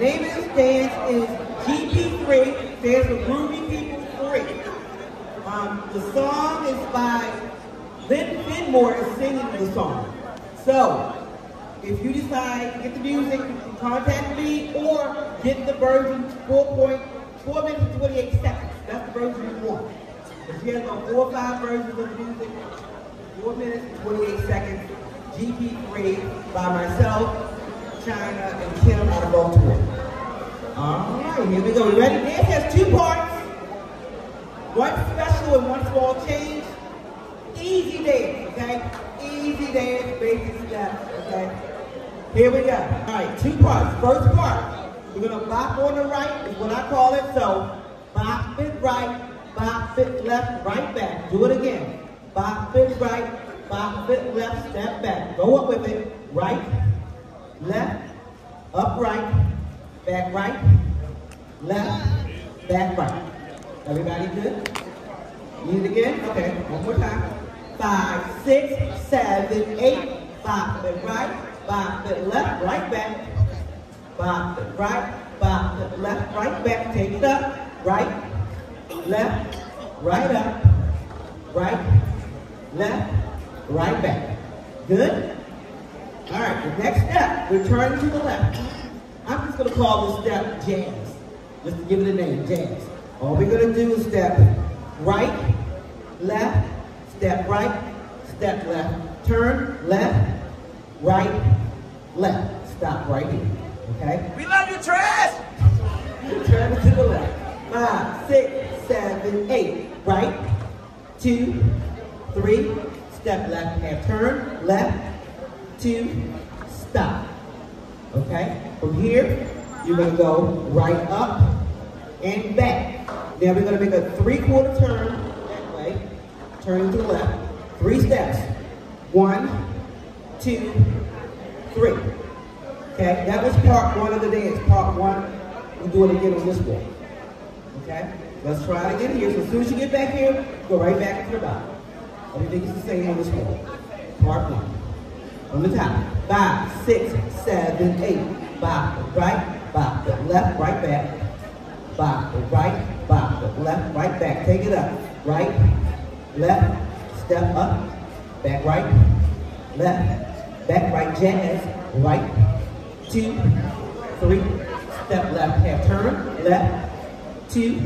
name of this dance is GP3, stands for Groovy People 3. Um, the song is by Lynne Fiddmont is singing the song. So, if you decide to get the music, you can contact me or get the version 4.4 minutes and 28 seconds. That's the version you want. If you have about four or five versions of the music, 4 minutes and 28 seconds, GP3 by myself, China, and Kim out of Baltimore. All right, here we go. Ready? This has two parts. One special and one small change. Easy dance, okay? Easy dance, basic steps, okay? Here we go. All right, two parts. First part, we're gonna bop on the right, is what I call it. So, bop it right, bop it left, right back. Do it again. Bop it right, bop it left, step back. Go up with it. Right, left, up right, back right, left, back right. Everybody good? Need it again? Okay, one more time. Five, six, seven, eight. Bop right, it left, right back. It right, it left, right back. Take it up, right, left, right up, right, left, right back. Good? All right, the next step, return to the left. I'm just gonna call this step jazz, just to give it a name, jazz. All we're gonna do is step right, left, step right, step left, turn left, right, left. Stop right here, okay? We love you, Trish! Turn to the left. Five, six, seven, eight. Right, two, three. Step left and turn. Left, two, stop. Okay? From here, you're gonna go right up and back. Now we're gonna make a three-quarter turn that way. Turn to the left. Three steps. One, two, three. Okay, that was part one of the dance. Part one, we do it again on this one. Okay, let's try it again here. So as soon as you get back here, go right back to the bottom. Everything is the same on this one. Part one. On the top. Five, six, seven, eight. Bop, right, bop, left, right back. Bop, right, bop, left, right back. Take it up. Right, left, step up, back right, left, back right, jazz, right, two, three, step left, half turn, left, two,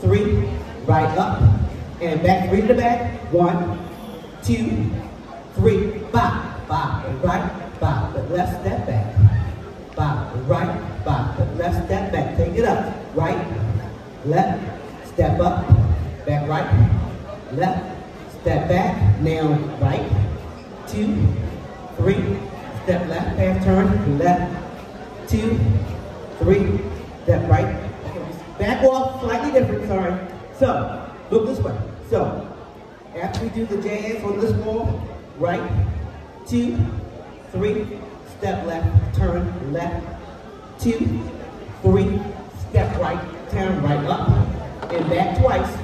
three, right up, and back, three to the back, one, two, three, bop, bop, right, bop, left, step back, bop, right, bop, left, step back, take it up, right, left, step up, back right, left, step back, now right, two, three, step left, half turn, left, two, three, step right. Back off, slightly different, sorry. So, look this way. So, after we do the jazz on this wall, right, two, three, step left, turn left, two, three, step right, turn right up, and back twice,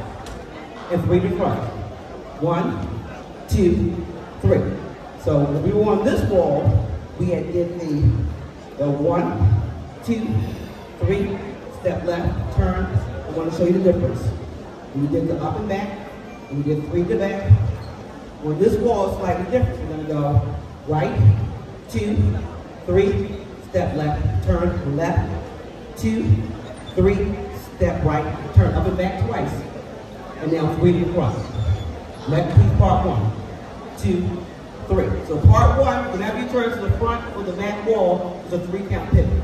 and three to front. One, two, three. So when we were on this wall, we had did the, the one, two, three, step left, turn. I want to show you the difference. We did the up and back, and we did three to back. On this wall, slightly different. We're gonna go right, two, three, step left, turn left, two, three, step right, turn up and back twice. And now three the front. Let's part one, two, three. So part one, whenever you turn to the front or the back wall, is a three count pivot.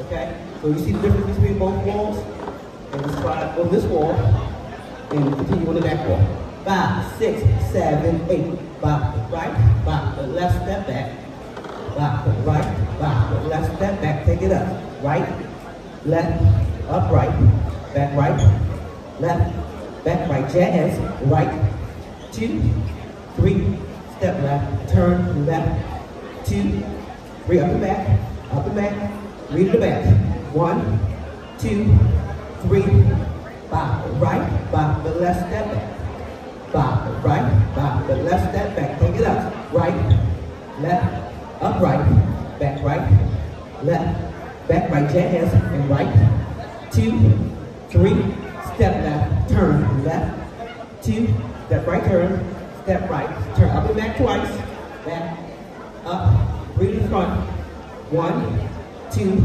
Okay? So you see the difference between both walls? And let's on this wall and continue on the back wall. Five, six, seven, eight. Bop the right, bop the left step back. Bop the right, bop the left step back. Take it up. Right, left, up right, back right, left, back right, jazz, right, two, three, step left, turn left, two, three, up and back, up and back, three to the back. One, two, three, bop, right, bop, the left step back right, back, The left step back, take it up. Right, left, up, right, back, right, left, back, right, jazz, and right. Two, three, step left, turn left. Two, step right, turn, step right, turn up and back twice. Back, up, breathe in front. One, two,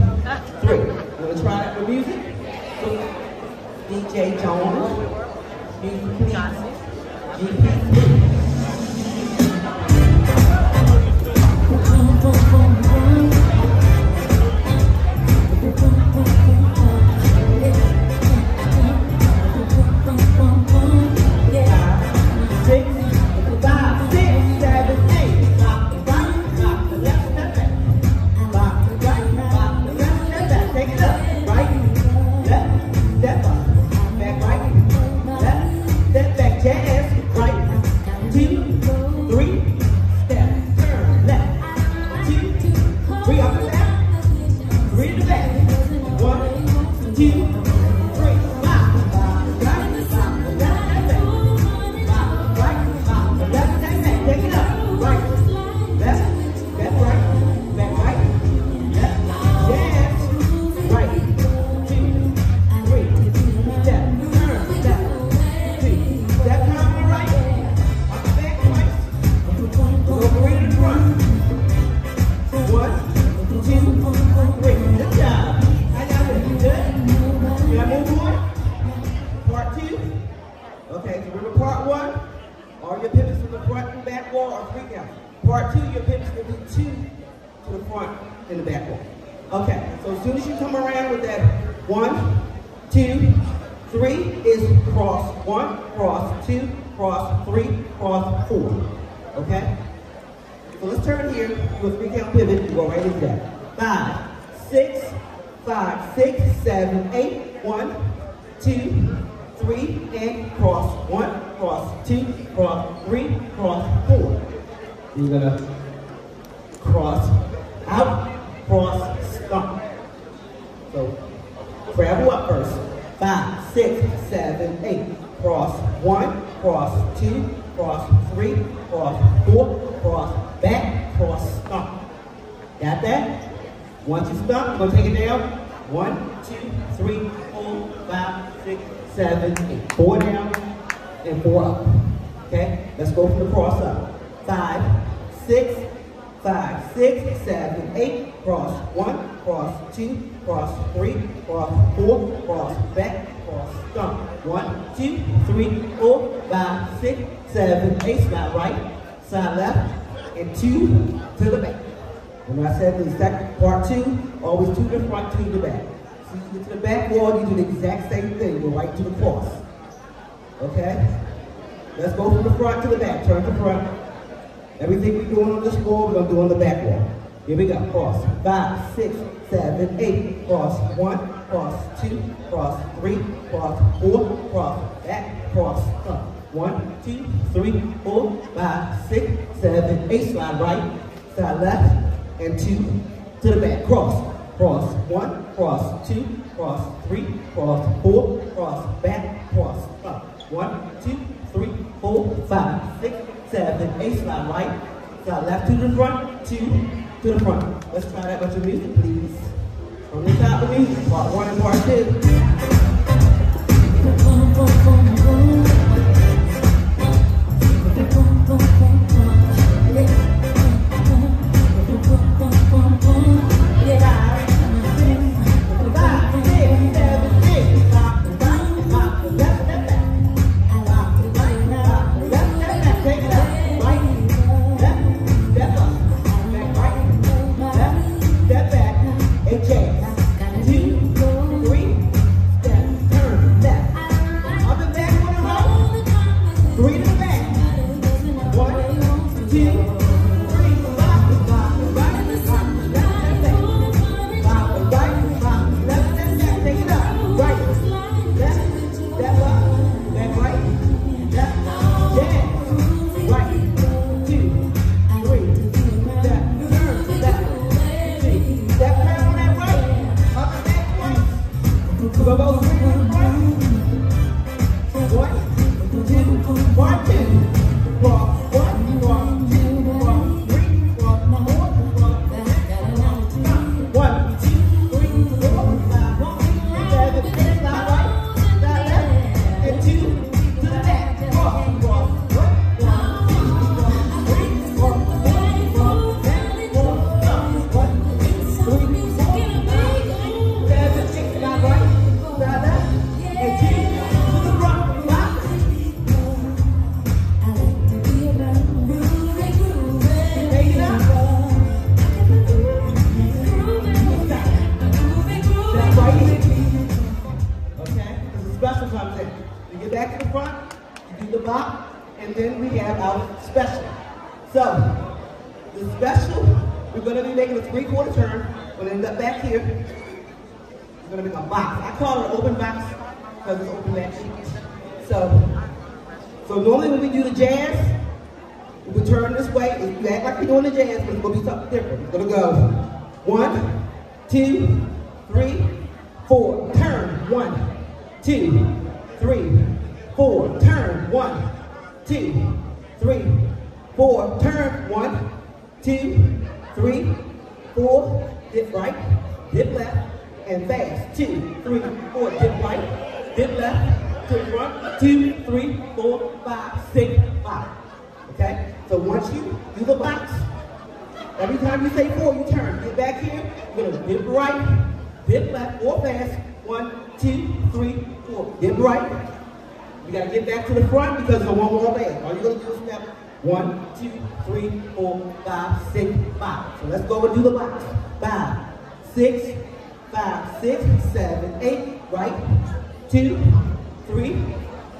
three. You wanna try that with music? DJ Jones, music please. Thank you. Part two, your hips will be two to the front and the back one. Okay, so as soon as you come around with that one, two, three is cross. One, cross. Two, cross. Three, cross. Four. Okay? So let's turn here, do a three count pivot, go right into that. Five, six, five, six, seven, eight, one, two, three, and cross. One, cross. Two, cross. Three, cross. Four. You're gonna cross out, cross, stop. So grab what first. Five, six, seven, eight. Cross one, cross two, cross three, cross four, cross back, cross stop. Got that? Once you stop, we're gonna take it down. One, two, three, four, five, six, seven, eight. Four down and four up. Okay? Let's go from the cross up. Five, six, five, six, seven, eight, cross one, cross two, cross three, cross four, cross back, cross stump. One, two, three, four, five, six, seven, eight, side right, side left, and two to the back. When I said the exact part two, always two to the front, two to the back. So you get to the back wall, you do the exact same thing, go right to the cross. Okay? Let's go from the front to the back, turn to the front, Everything we do on this board, we're going to do on the back wall. Here we go. Cross. Five, six, seven, eight. Cross. One, cross. Two, cross. Three, cross. Four, cross. Back, cross. Up. One, two, three, four, five, six, seven, eight. Slide right, slide left, and two. To the back. Cross. Cross. One, cross. Two, cross. Three, cross. Four, cross. Back, cross. Up. One, two, three, four, five, six, seven, eight, slide right, slide left to the front, two, to the front. Let's try that with your music, please. From the top of me, part one and part two. Get back to the front, you do the bop, and then we have our special. So, the special, we're gonna be making a three-quarter turn. We're gonna end up back here. We're gonna make a box. I call it an open box because it's open back So, so normally when we do the jazz, we turn this way. You act like we're doing the jazz, but it's gonna be something different. It's gonna go one, two, three, four. Turn one, two, three, four. Turn one, two, three, four. Turn one, two, three, four. Dip right, dip left, and fast. Two, three, four. Dip right, dip left to front, two, three, four, five, six, five. Okay? So once you do the box, every time you say four, you turn. Get back here, you're gonna dip right, dip left, or fast. One, two, three, four. Get right. You gotta get back to the front because it's a one more band. All you're gonna do is step one, two, three, four, five, six, five. So let's go and do the box. Five, six, five, six, seven, eight, right, two, three,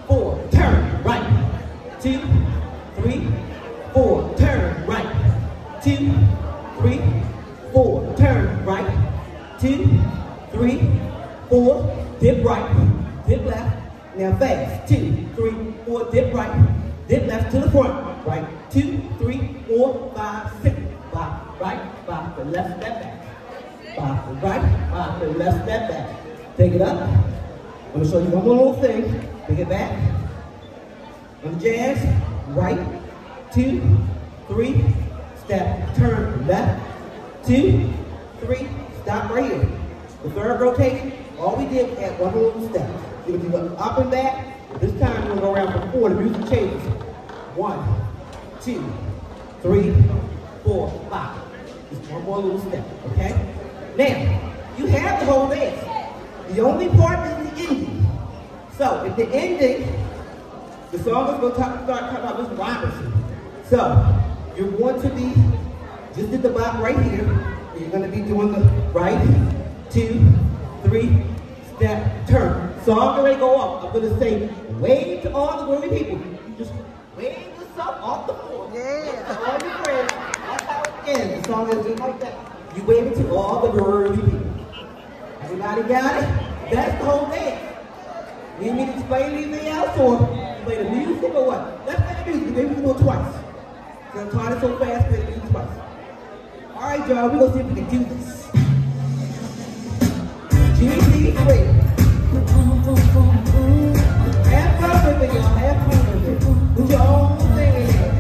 four, turn right, two, three, four, turn dip right, dip left, now fast, two, three, four, dip right, dip left to the front, right, two, three, four, five, six, five, right, five, the left step back, five, the right, five, the left step back, take it up, I'm gonna show you one more little thing. Take it back. On the jazz, right, two, three, step, turn, left, two, three, stop right here. The third rotation, all we did was add one little step. If you go up and back, this time gonna go around for four, the music changes. One, two, three, four, five. Just one more little step, okay? Now, you have the whole dance. The only part is the ending. So at the ending, the song is going to talk, start talking about Mr. Robertson. So you're going to be, just at the bottom right here. You're going to be doing the right, two, three, step, turn. So I'm gonna go off. I'm going to say, wave to all the worthy people. You just wave yourself off the floor. Yeah. All your friends. That's how it ends. The song is just like that. You wave it to all the worthy people. Everybody got it? That's the whole thing. Need me to explain anything else or play the music or what? Let's play the music. Maybe we can do it twice. Because I'm trying it so fast, play the music twice. All right, y'all, we're going to see if we can do this. GP3. Have fun with it, y'all. Have fun with it. Do your own go,